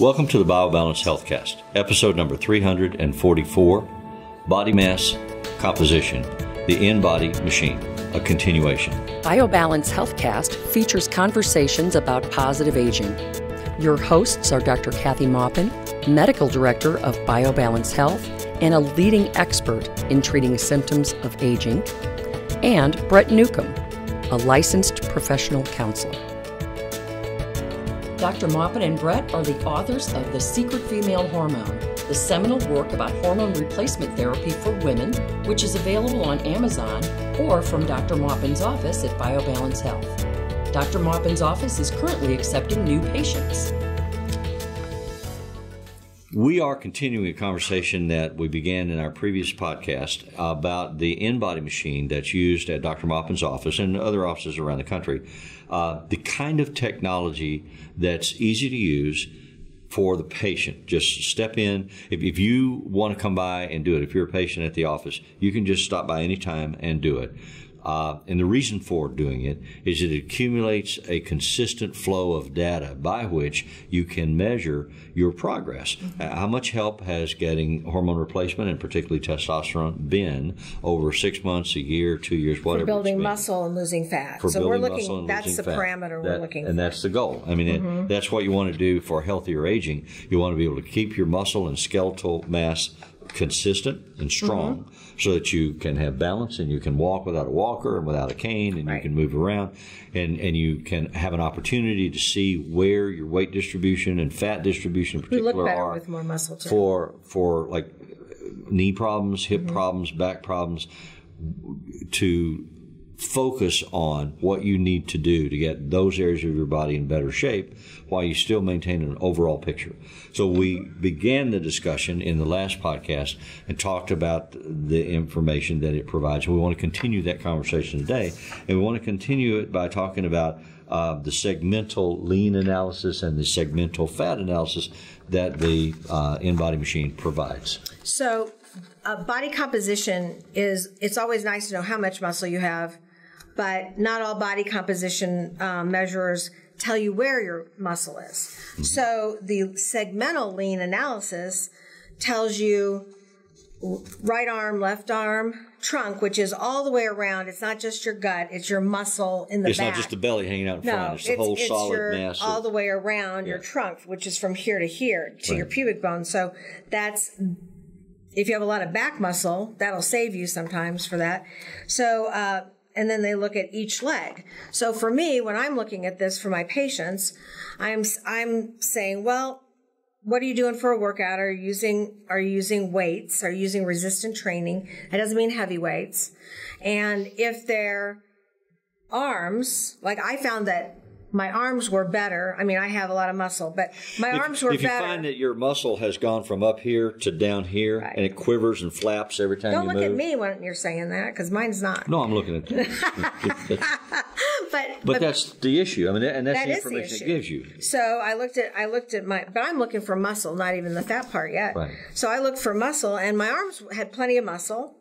Welcome to the BioBalance Healthcast, episode number 344 Body Mass Composition, the InBody Machine, a continuation. BioBalance Healthcast features conversations about positive aging. Your hosts are Dr. Kathy Maupin, Medical Director of BioBalance Health and a leading expert in treating symptoms of aging, and Brett Newcomb, a licensed professional counselor. Dr. Maupin and Brett are the authors of The Secret Female Hormone, the seminal work about hormone replacement therapy for women, which is available on Amazon or from Dr. Maupin's office at BioBalance Health. Dr. Maupin's office is currently accepting new patients. We are continuing a conversation that we began in our previous podcast about the InBody machine that's used at Dr. Maupin's office and other offices around the country. Uh, the kind of technology that's easy to use for the patient. Just step in. If, if you want to come by and do it, if you're a patient at the office, you can just stop by anytime and do it. Uh, and the reason for doing it is it accumulates a consistent flow of data by which you can measure your progress. Mm-hmm. Uh, how much help has getting hormone replacement and particularly testosterone been over six months, a year, two years, whatever? For building muscle and losing fat. For so we're looking. that's the fat. parameter that, we're looking for. and for. that's the goal. I mean, mm-hmm. it, that's what you want to do for healthier aging. You want to be able to keep your muscle and skeletal mass consistent and strong mm-hmm. so that you can have balance and you can walk without a walker and without a cane and right. you can move around and, and you can have an opportunity to see where your weight distribution and fat distribution in particular look better are with more muscle too. for for like knee problems, hip mm-hmm. problems, back problems to focus on what you need to do to get those areas of your body in better shape while you still maintain an overall picture. So we began the discussion in the last podcast and talked about the information that it provides. We want to continue that conversation today, and we want to continue it by talking about uh, the segmental lean analysis and the segmental fat analysis that the uh, InBody machine provides. So, uh, body composition is it's always nice to know how much muscle you have but not all body composition um, measures tell you where your muscle is. Mm-hmm. So the segmental lean analysis tells you right arm, left arm, trunk, which is all the way around. It's not just your gut; it's your muscle in the it's back. It's not just the belly hanging out in no, front; it's the whole it's solid your, mass. all of, the way around yeah. your trunk, which is from here to here to right. your pubic bone. So that's if you have a lot of back muscle, that'll save you sometimes for that. So. Uh, and then they look at each leg. So for me, when I'm looking at this for my patients, I'm I'm saying, well, what are you doing for a workout? Are you using are you using weights? Are you using resistant training? That doesn't mean heavy weights. And if they're arms, like I found that my arms were better. I mean, I have a lot of muscle, but my if, arms were if better. If you find that your muscle has gone from up here to down here, right. and it quivers and flaps every time Don't look move. at me when you're saying that, because mine's not. No, I'm looking at you. but, but, but that's the issue. I mean, and that's that the information the it gives you. So I looked at I looked at my, but I'm looking for muscle, not even the fat part yet. Right. So I looked for muscle, and my arms had plenty of muscle,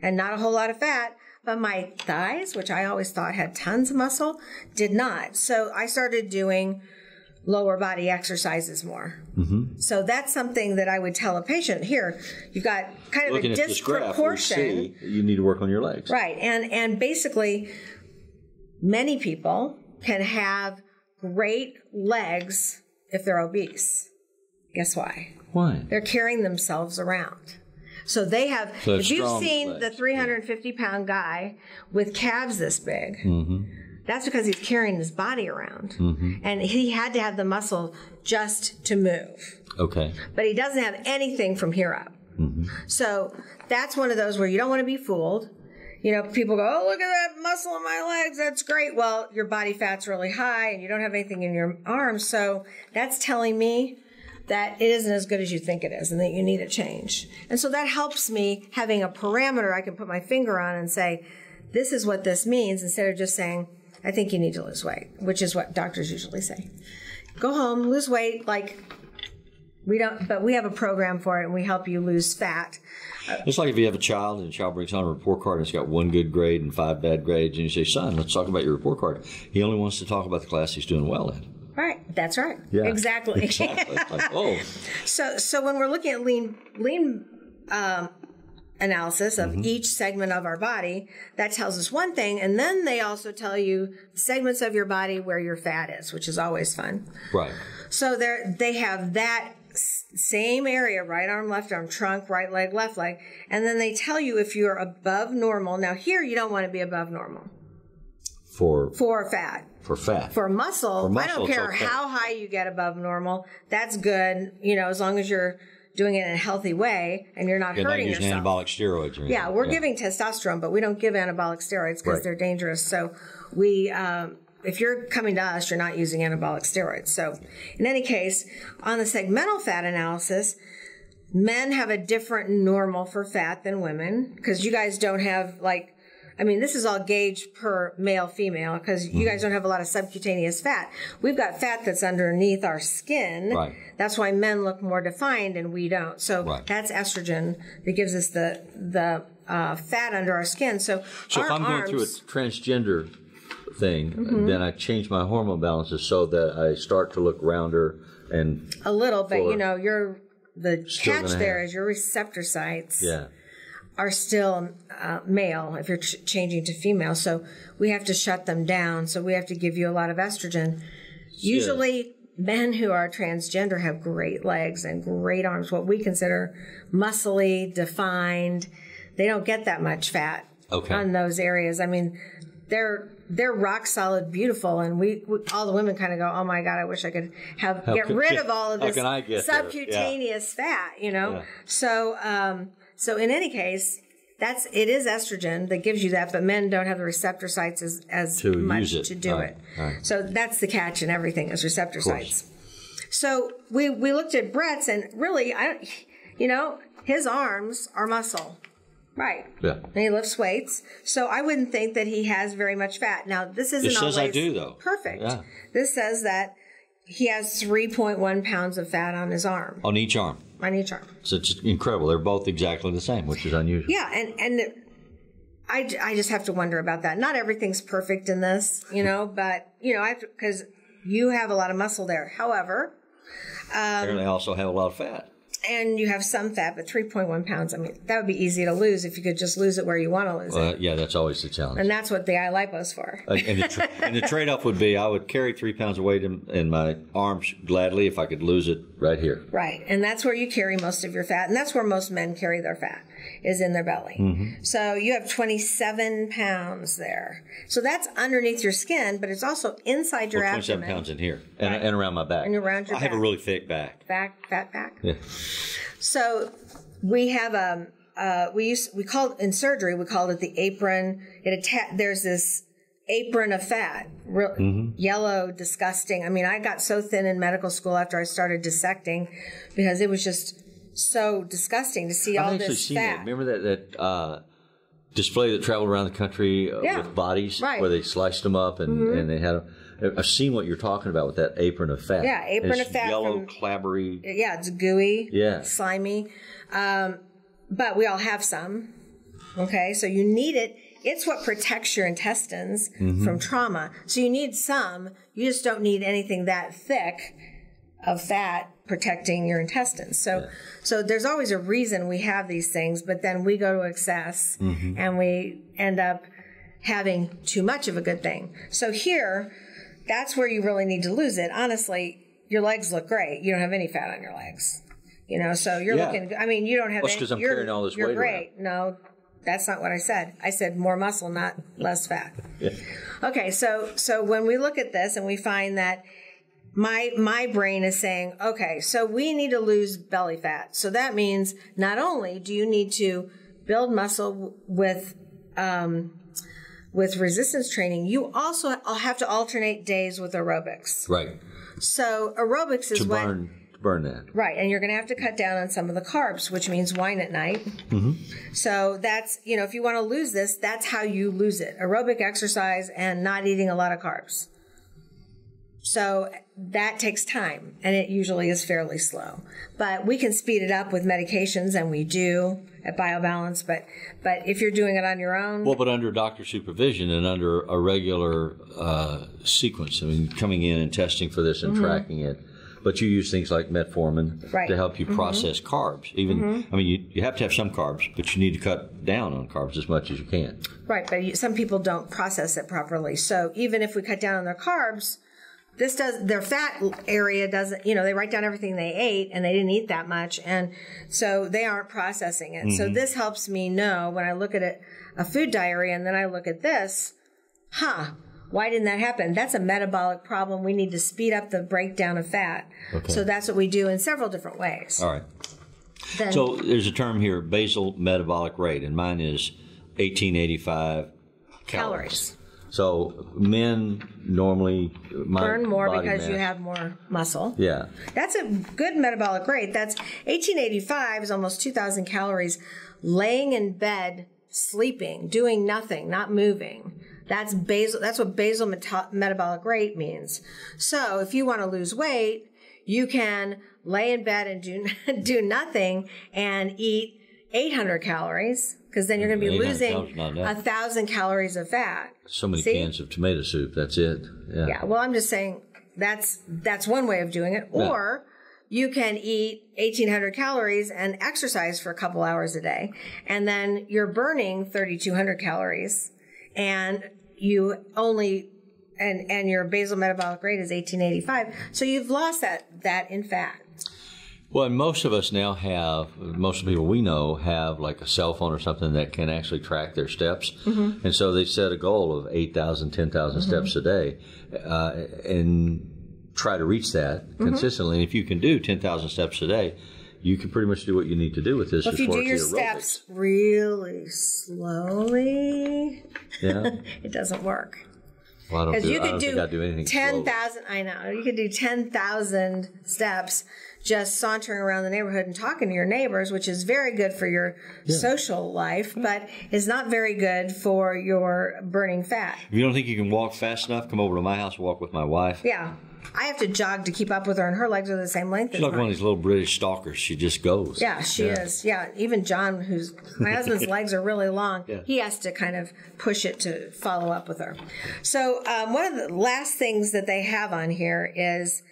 and not a whole lot of fat. But my thighs, which I always thought had tons of muscle, did not. So I started doing lower body exercises more. Mm-hmm. So that's something that I would tell a patient. Here, you've got kind of Looking a disproportion. Graph, you need to work on your legs. Right, and and basically, many people can have great legs if they're obese. Guess why? Why? They're carrying themselves around. So they have, so if you've seen legs, the 350 yeah. pound guy with calves this big, mm-hmm. that's because he's carrying his body around. Mm-hmm. And he had to have the muscle just to move. Okay. But he doesn't have anything from here up. Mm-hmm. So that's one of those where you don't want to be fooled. You know, people go, oh, look at that muscle in my legs. That's great. Well, your body fat's really high and you don't have anything in your arms. So that's telling me that it isn't as good as you think it is and that you need a change. And so that helps me having a parameter I can put my finger on and say, this is what this means instead of just saying, I think you need to lose weight, which is what doctors usually say. Go home, lose weight, like we don't, but we have a program for it and we help you lose fat. It's like if you have a child and the child brings on a report card and it's got one good grade and five bad grades, and you say, son, let's talk about your report card. He only wants to talk about the class he's doing well in. Right. That's right. Yeah. Exactly. Exactly. Like, oh, so so when we're looking at lean lean um, analysis of Mm-hmm. each segment of our body, that tells us one thing, and then they also tell you segments of your body where your fat is, which is always fun. right. So they they have that same area, right arm, left arm, trunk, right leg, left leg, and then they tell you if you're above normal. Now here you don't want to be above normal For for fat. For fat. For muscle, For I don't care okay. how high you get above normal. That's good, you know, as long as you're doing it in a healthy way and you're not You're not hurting using yourself. anabolic steroids or. Yeah, we're giving testosterone, but we don't give anabolic steroids because Right. they're dangerous. So we, um, if you're coming to us, you're not using anabolic steroids. So in any case, on the segmental fat analysis, men have a different normal for fat than women because you guys don't have like, I mean, this is all gauged per male female because you guys don't have a lot of subcutaneous fat. We've got fat that's underneath our skin. Right. That's why men look more defined and we don't. So Right. that's estrogen that gives us the the uh, fat under our skin. So, So if I'm going through a transgender thing, Mm-hmm. then I change my hormone balances so that I start to look rounder and a little, but you know, your the catch there is your receptor sites yeah. Are still uh, male if you're ch- changing to female. So we have to shut them down. So we have to give you a lot of estrogen. Usually, men who are transgender have great legs and great arms, what we consider muscly, defined. They don't get that much fat Okay. on those areas. I mean, they're they're rock solid, beautiful, and we, we all the women kind of go, "Oh my god, I wish I could have get can- rid of all of this can I get there? subcutaneous fat," you know. Yeah. So, um, so in any case, that's it is estrogen that gives you that, but men don't have the receptor sites as as To much to do Right, it. right. So that's the catch in everything is receptor sites. So we we looked at Brett's, and really, I don't, you know, his arms are muscle. Right. Yeah. And he lifts weights. So I wouldn't think that he has very much fat. Now, this isn't It says I do, though. perfect. Yeah. This says that he has 3.1 pounds of fat on his arm, On each arm. on each arm. So it's incredible. They're both exactly the same, which is unusual. Yeah, and and I, I just have to wonder about that. Not everything's perfect in this, you know, but you know, I have because you have a lot of muscle there. However, um, Apparently, I also have a lot of fat. And you have some fat, but 3.1 pounds. I mean, that would be easy to lose if you could just lose it where you want to lose it. Uh, yeah, that's always the challenge. And that's what the iLipo's for. Uh, and, the tra- and the trade-off would be I would carry three pounds of weight in, in my arms gladly if I could lose it right here. Right. And that's where you carry most of your fat. And that's where most men carry their fat is in their belly. Mm-hmm. So you have 27 pounds there. So that's underneath your skin, but it's also inside your Well, 27 abdomen. pounds in here and, and around my back. And around your I have a really thick back. Back, fat back. Yeah. So we have um uh we used we called in surgery we called it the apron. It atta- there's this apron of fat, real, Mm-hmm. yellow, disgusting. I mean, I got so thin in medical school after I started dissecting because it was just so disgusting to see all I've actually this seen fat. that. Remember that that uh, display that traveled around the country uh, Yeah. with bodies Right. Mm-hmm. where they sliced them up and, and they had. I've seen what you're talking about with that apron of fat. Yeah, apron of fat Yellow, from- clabbery. yeah, it's gooey, Yeah. slimy. Um, but we all have some. Okay, so you need it. It's what protects your intestines Mm-hmm. from trauma. So you need some. You just don't need anything that thick of fat protecting your intestines. So, so there's always a reason we have these things, but then we go to excess Mm-hmm. and we end up having too much of a good thing. So here, that's where you really need to lose it. Honestly, your legs look great. You don't have any fat on your legs. You know, so you're Yeah. looking. I mean, you don't have. Well, it's any, 'cause I'm you're- carrying all this You're weight great. No, that's not what I said. I said more muscle, not less fat. Yeah. Okay, so so when we look at this and we find that my my brain is saying, okay, so we need to lose belly fat. So that means not only do you need to build muscle with um, with resistance training, you also have to alternate days with aerobics. Right. So aerobics is To when burn, to burn that. Right, and you're going to have to cut down on some of the carbs, which means wine at night. Mm-hmm. So that's, you know, if you want to lose this, that's how you lose it aerobic exercise and not eating a lot of carbs. So that takes time, and it usually is fairly slow. But we can speed it up with medications, and we do at BioBalance. But but if you're doing it on your own, Well, but under doctor supervision and under a regular uh, sequence, I mean, coming in and testing for this and tracking it. But you use things like metformin Mm-hmm. Right. Mm-hmm. to help you process carbs. Even, I mean, you, you have to have some carbs, but you need to cut down on carbs as much as you can. Right, but some people don't process it properly. So even if we cut down on their carbs, this does their fat area doesn't. You know, they write down everything they ate, and they didn't eat that much, and so they aren't processing it. So mm-hmm. this helps me know when I look at it, a food diary, and then I look at this, huh? Why didn't that happen? That's a metabolic problem. We need to speed up the breakdown of fat. Okay. So that's what we do in several different ways. All right. Then- So there's a term here, basal metabolic rate, and mine is 1885 calories. calories So men normally burn more because you have more muscle. yeah. That's a good metabolic rate. That's 1885 is almost 2,000 calories laying in bed, sleeping, doing nothing, not moving. That's basal. That's what basal meta- metabolic rate means. So if you want to lose weight, you can lay in bed and do do nothing and eat 800 calories because then you're going to be losing a thousand calories of fat. So many See? cans of tomato soup. That's it. Yeah. Yeah, well, I'm just saying that's that's one way of doing it. Or you can eat 1800 calories and exercise for a couple hours a day, and then you're burning 3200 calories, and you only and and your basal metabolic rate is 1885. So you've lost that that in fat. Well, and most of us now have, most of the people we know have like a cell phone or something that can actually track their steps. Mm-hmm. And so they set a goal of 8,000, 10,000 steps a day uh, and try to reach that Mm-hmm. consistently. And if you can do 10,000 steps a day, you can pretty much do what you need to do with this. If you do your steps really slowly, Yeah. it doesn't work. Well, I don't, Because do, you could do do anything ten slowly. thousand. I know you could do ten thousand steps just sauntering around the neighborhood and talking to your neighbors, which is very good for your social life, but is not very good for your burning fat. If you don't think you can walk fast enough, come over to my house, walk with my wife. Yeah, I have to jog to keep up with her, and her legs are the same length She's like one of these little British stalkers. She just goes. Yeah, she is. Yeah, even John, who's my husband's legs are really long, he has to kind of push it to follow up with her. So, um, one of the last things that they have on here is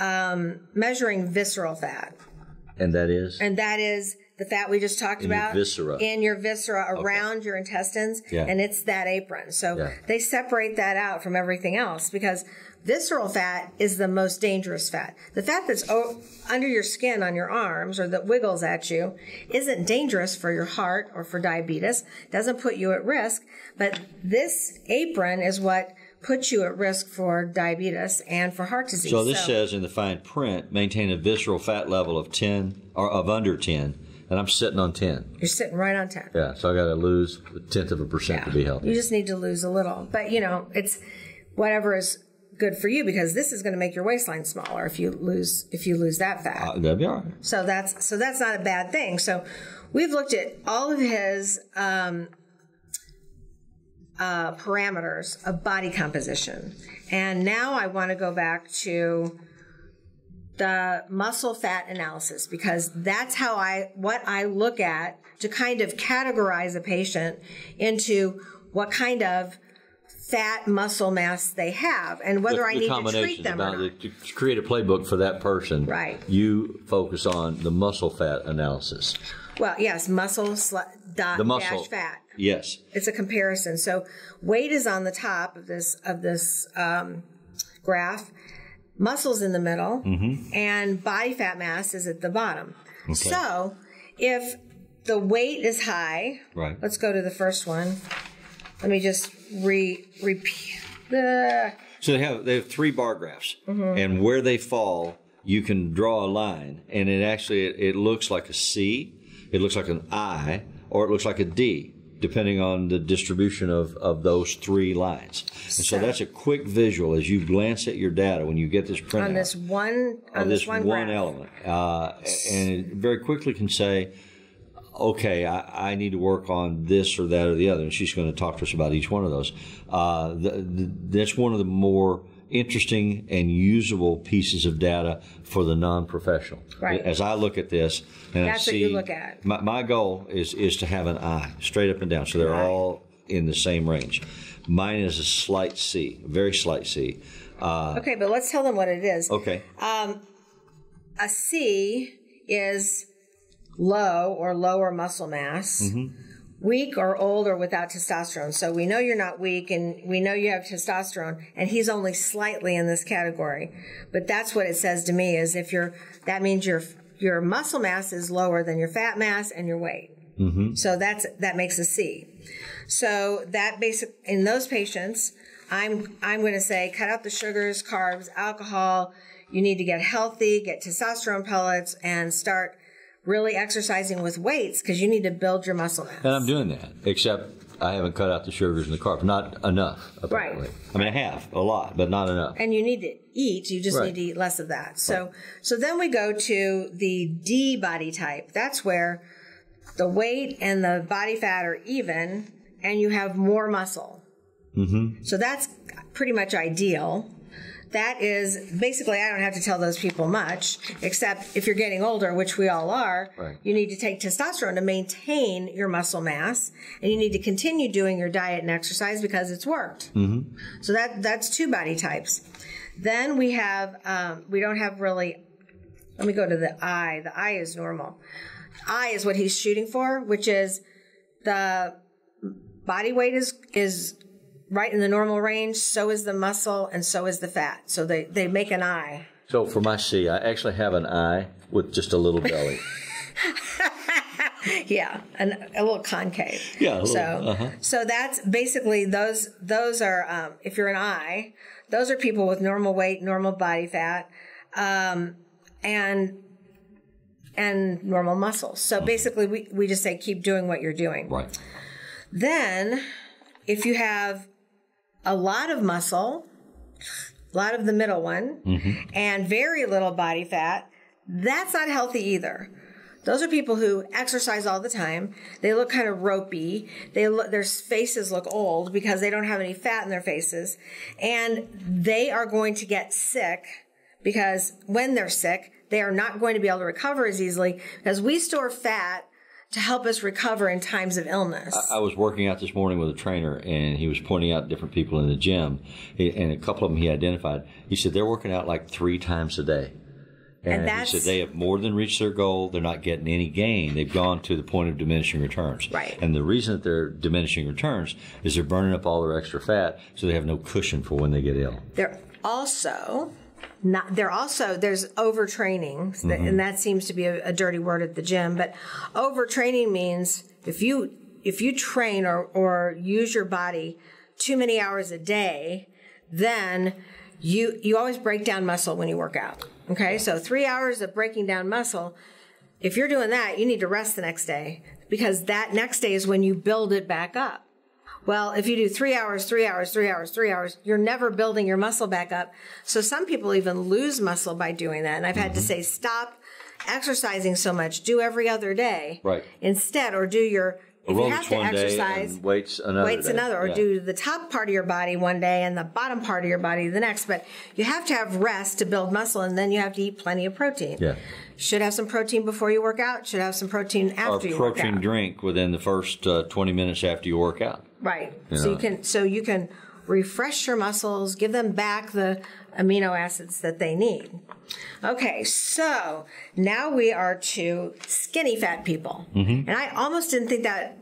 um, measuring visceral fat. And that is? and that is the fat we just talked In your about viscera. in your viscera around your intestines Yeah. and it's that apron so Yeah. they separate that out from everything else because visceral fat is the most dangerous fat the fat that's o- under your skin on your arms or that wiggles at you isn't dangerous for your heart or for diabetes doesn't put you at risk but this apron is what puts you at risk for diabetes and for heart disease So this says in the fine print, maintain a visceral fat level of 10 or of under 10, and I'm sitting on 10. you're sitting right on 10 Yeah, so I got to lose a tenth of a percent to be healthy. You just need to lose a little. But, you know, it's whatever is good for you because this is going to make your waistline smaller if you lose if you lose that fat. Uh, that'd be all right. so that's so that's not a bad thing. So we've looked at all of his um, uh, parameters of body composition, and now I want to go back to the muscle fat analysis because that's how I what I look at to kind of categorize a patient into what kind of fat muscle mass they have and whether I need to treat them or not. the- to create a playbook for that person. Right. You focus on the muscle fat analysis. Well, yes, muscle sla- dot The muscle dash fat. Yes. It's a comparison. So weight is on the top of this of this um, graph, muscles in the middle, Mm-hmm. and body fat mass is at the bottom. So if the weight is high, Right. let's go to the first one. Let me just re repeat the So they have they have three bar graphs, Mm-hmm. and where they fall, you can draw a line, and it actually it, it looks like a C, it looks like an I, or it looks like a D, depending on the distribution of of those three lines. And so, So- that's a quick visual as you glance at your data when you get this printout on this one on this, this one, one, element, uh, and it very quickly can say. Okay, I, I need to work on this or that or the other, and she's going to talk to us about each one of those. Uh, the, the, that's one of the more interesting and usable pieces of data for the non-professional. Right. As I look at this, and That's I what you look at. My, my goal is is to have an I straight up and down, so they're Right. all in the same range. Mine is a slight C, very slight C. Uh, Okay, but let's tell them what it is. okay. A C is low or lower muscle mass. Mm-hmm. Weak or old or without testosterone. So we know you're not weak and we know you have testosterone and he's only slightly in this category. But that's what it says to me is if you're, that means your, your muscle mass is lower than your fat mass and your weight. Mm-hmm. So that's, that makes a C. So that basic, in those patients, I'm, I'm going to say cut out the sugars, carbs, alcohol. You need to get healthy, get testosterone pellets and start really exercising with weights because you need to build your muscle mass. And I'm doing that, except I haven't cut out the sugars and the carbs. Not enough, apparently. Right. I mean, I have a lot, but not enough. and you need to eat. You just Right. need to eat less of that. So, so then we go to the D body type. That's where the weight and the body fat are even, and you have more muscle. Mm-hmm. So that's pretty much ideal. That is basically, I don't have to tell those people much, except if you're getting older, which we all are, Right. you need to take testosterone to maintain your muscle mass, and you need to continue doing your diet and exercise because it's worked. So that that's two body types. Then we have um, we don't have really. Let me go to the I. The I is normal. I is what he's shooting for, which is the body weight is is right in the normal range. So is the muscle, and so is the fat. So they they make an I. So for my C, I actually have an I with just a little belly. Yeah, and a little concave. Yeah, a little, so uh-huh. so that's basically those those are um, if you're an I, those are people with normal weight, normal body fat, um, and and normal muscles. So basically, we we just say keep doing what you're doing. right. Then, if you have a lot of muscle, a lot of the middle one, mm-hmm. and very little body fat, that's not healthy either. Those are people who exercise all the time. They look kind of ropey. They look, their faces look old because they don't have any fat in their faces. And they are going to get sick because when they're sick, they are not going to be able to recover as easily because we store fat to help us recover in times of illness. I was working out this morning with a trainer, and he was pointing out different people in the gym, and a couple of them he identified. He said they're working out like three times a day. And, he that's- said they have more than reached their goal. They're not getting any gain. They've gone to the point of diminishing returns. Right. And the reason that they're diminishing returns is they're burning up all their extra fat, so they have no cushion for when they get ill. They're also not. They're also there's overtraining, mm-hmm. and that seems to be a, a dirty word at the gym. But overtraining means if you if you train or or use your body too many hours a day, then you you always break down muscle when you work out. Okay, so three hours of breaking down muscle. If you're doing that, you need to rest the next day because that next day is when you build it back up. Well, if you do three hours, three hours, three hours, three hours, you're never building your muscle back up. So some people even lose muscle by doing that. And I've had to mm-hmm. say, stop exercising so much. Do every other day. Right. Instead, or do your, if you have to one exercise, weights another. weights another, or Yeah. do the top part of your body one day and the bottom part of your body the next. But you have to have rest to build muscle, and then you have to eat plenty of protein. Yeah. Should have some protein before you work out. Should have some protein or after you work protein drink within the first uh, 20 minutes after you work out. Right. You So know. you can so you can refresh your muscles, give them back the amino acids that they need. Okay, so now we are to skinny fat people. Mm-hmm. And I almost didn't think that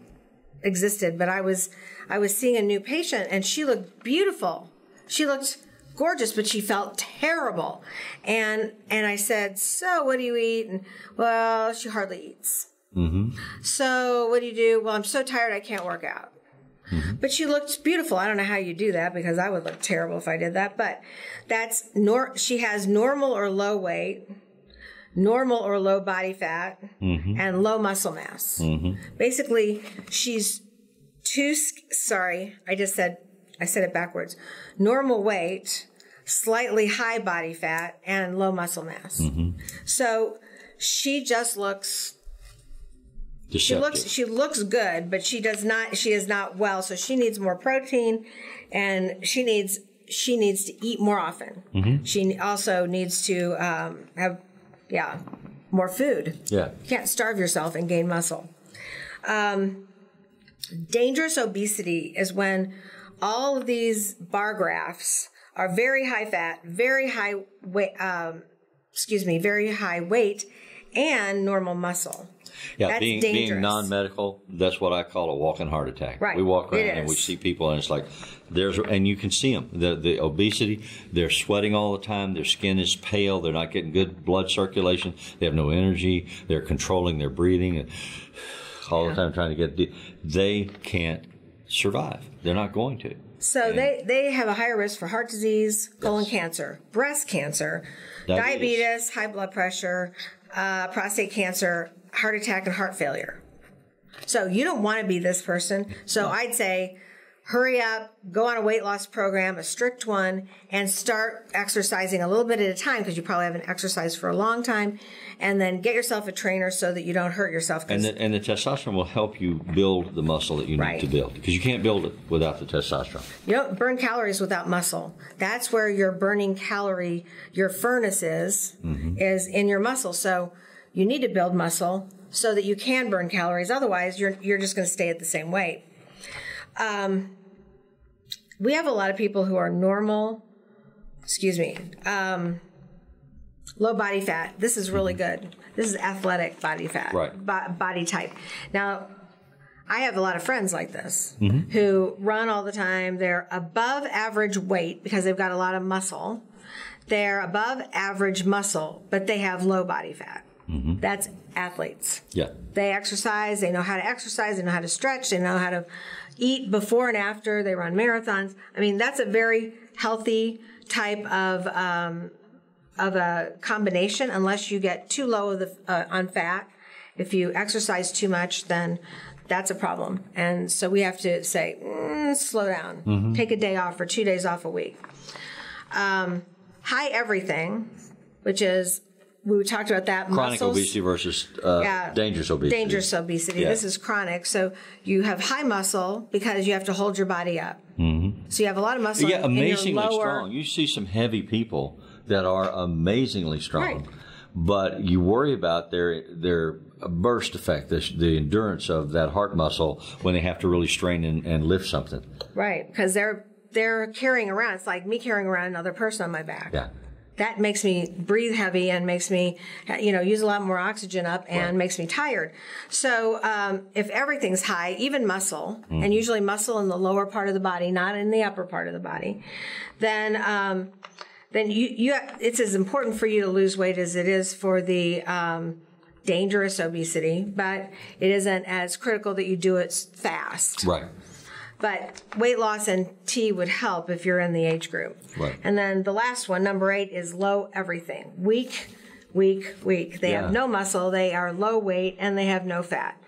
existed, but I was I was seeing a new patient and she looked beautiful. She looked gorgeous, but she felt terrible. And and I said, "So, what do you eat?" And well, she hardly eats. Mm-hmm. So, what do you do? Well, I'm so tired I can't work out. Mm-hmm. But she looked beautiful. I don't know how you do that because I would look terrible if I did that. But that's nor she has normal or low weight, normal or low body fat, mm-hmm. and low muscle mass. Mm-hmm. Basically, she's too. Sorry, I just said I said it backwards. Normal weight, slightly high body fat, and low muscle mass. So she just looks she looks she looks good, but she does not she is not well, so she needs more protein and she needs she needs to eat more often. Mm-hmm. She also needs to um, have, yeah, more food. Yeah. You can't starve yourself and gain muscle. Um, dangerous obesity is when all of these bar graphs are very high fat, very high weight, um, excuse me, very high weight, and normal muscle. Yeah, That's being dangerous. being non-medical, that's what I call a walking heart attack. Right, We walk around and we see people, and it's like there's, and you can see them. The the obesity, they're sweating all the time. Their skin is pale. They're not getting good blood circulation. They have no energy. They're controlling their breathing, and all the time trying to get. They can't survive. They're not going to. So And- they, they have a higher risk for heart disease, colon cancer, breast cancer, Diabetes. diabetes, high blood pressure, uh, prostate cancer, heart attack, and heart failure. So you don't want to be this person. So I'd say hurry up, go on a weight loss program, a strict one, and start exercising a little bit at a time because you probably haven't exercised for a long time. And then get yourself a trainer so that you don't hurt yourself. And the, and the testosterone will help you build the muscle that you need Right. to build because you can't build it without the testosterone. You don't burn calories without muscle. That's where your burning calorie, your furnace is, mm-hmm. is in your muscle. So you need to build muscle so that you can burn calories. Otherwise, you're you're just going to stay at the same weight. Um, we have a lot of people who are normal. Excuse me. Um, low body fat. This is really good. This is athletic body fat. Right. Bo- body type. Now, I have a lot of friends like this Mm-hmm. who run all the time. They're above average weight because they've got a lot of muscle. They're above average muscle, but they have low body fat. Mm-hmm. That's athletes. Yeah. They exercise, they know how to exercise, they know how to stretch, they know how to eat before and after, they run marathons. I mean, that's a very healthy type of um, of a combination unless you get too low of the, uh, on fat. If you exercise too much, then that's a problem. And so we have to say, mm, slow down, take a day off or two days off a week. Um, high everything, which is, we talked about that. Chronic muscles, obesity versus uh, Yeah. dangerous obesity. Dangerous obesity. Yeah. This is chronic. So you have high muscle because you have to hold your body up. Mm-hmm. So you have a lot of muscle Yeah, in your amazingly strong. You see some heavy people that are amazingly strong, Right. but you worry about their their burst effect, the, the endurance of that heart muscle when they have to really strain and, and lift something. Right, because they're they're carrying around. It's like me carrying around another person on my back. Yeah. That makes me breathe heavy and makes me, you know, use a lot more oxygen up and Right. makes me tired. So um, if everything's high, even muscle, Mm. and usually muscle in the lower part of the body, not in the upper part of the body, then um, then you you it's as important for you to lose weight as it is for the um, dangerous obesity, but it isn't as critical that you do it fast. Right. But weight loss and T would help if you're in the age group. Right. And then the last one, number eight, is low everything. Weak, weak, weak. They Yeah. have no muscle, they are low weight, and they have no fat.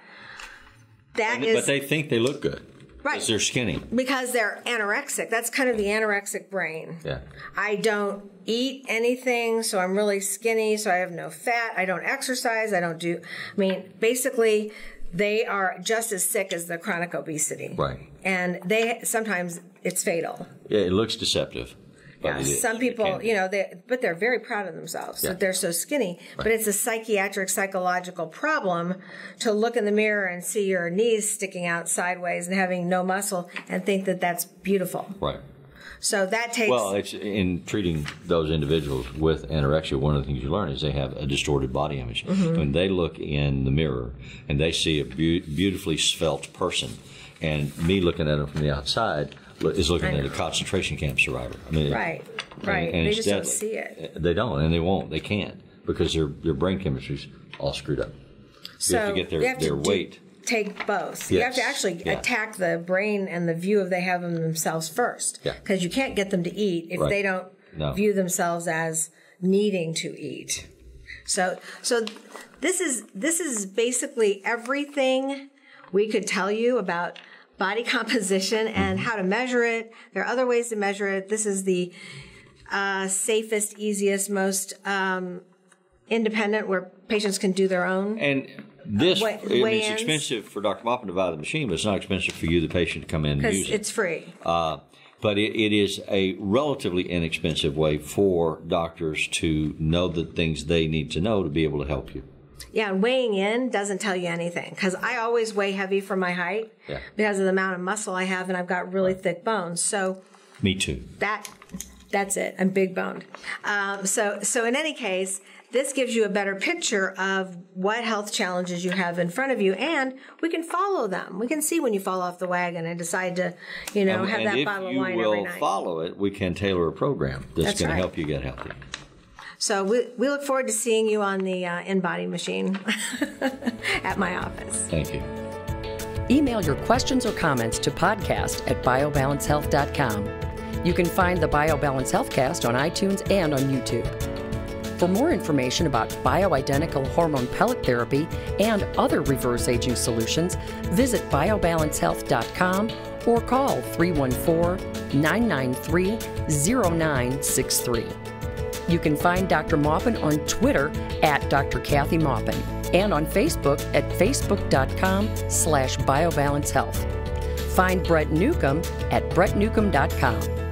That And- is but they think they look good. Right. Because they're skinny. because they're anorexic. That's kind of the anorexic brain. Yeah. I don't eat anything, so I'm really skinny, so I have no fat. I don't exercise. I don't do, I mean, basically, they are just as sick as the chronic obesity. Right. And they, sometimes it's fatal. Yeah, it looks deceptive. Yeah, some people, you know, they, but they're very proud of themselves Yeah. that they're so skinny. But it's a psychiatric, psychological problem to look in the mirror and see your knees sticking out sideways and having no muscle and think that that's beautiful. Right. So that takes. Well, it's in treating those individuals with anorexia. One of the things you learn is they have a distorted body image. Mm-hmm. When they look in the mirror and they see a beau- beautifully svelte person, and me looking at them from the outside is looking at a concentration camp survivor. I mean, right, and- right. and they just don't see it. Uh, they don't, and they won't. They can't because their their brain chemistry's all screwed up. So you have to get their, you have to their do- weight. Take both. You have to actually Yeah. attack the brain and the view of they have of themselves first. Yeah. Because you can't get them to eat if Right. they don't No. view themselves as needing to eat. So, so this is this is basically everything we could tell you about body composition and Mm-hmm. how to measure it. There are other ways to measure it. This is the uh, safest, easiest, most um, independent, where patients can do their own. And this, mean, it's expensive for Dr. Maupin to buy the machine, but it's not expensive for you, the patient, to come in and use it. it's free. Uh, but it, it is a relatively inexpensive way for doctors to know the things they need to know to be able to help you. Yeah, and weighing in doesn't tell you anything because I always weigh heavy for my height Yeah. because of the amount of muscle I have and I've got really thick bones. So Me too. that that's it. I'm big boned. Um, so so in any case, this gives you a better picture of what health challenges you have in front of you, and we can follow them. We can see when you fall off the wagon and decide to, you know, And- have that bottle of wine every night. If you will follow it, we can tailor a program that's, That's going right. to help you get healthy. So we, we look forward to seeing you on the uh, InBody machine at my office. Thank you. Email your questions or comments to podcast at biobalancehealth.com. You can find the BioBalance Healthcast on iTunes and on YouTube. For more information about bioidentical hormone pellet therapy and other reverse aging solutions, visit biobalancehealth.com or call 314 993 0963. You can find Dr. Maupin on Twitter at Dr. Kathy Maupin and on Facebook at facebook.com slash biobalancehealth. Find Brett Newcomb at brettnewcomb.com.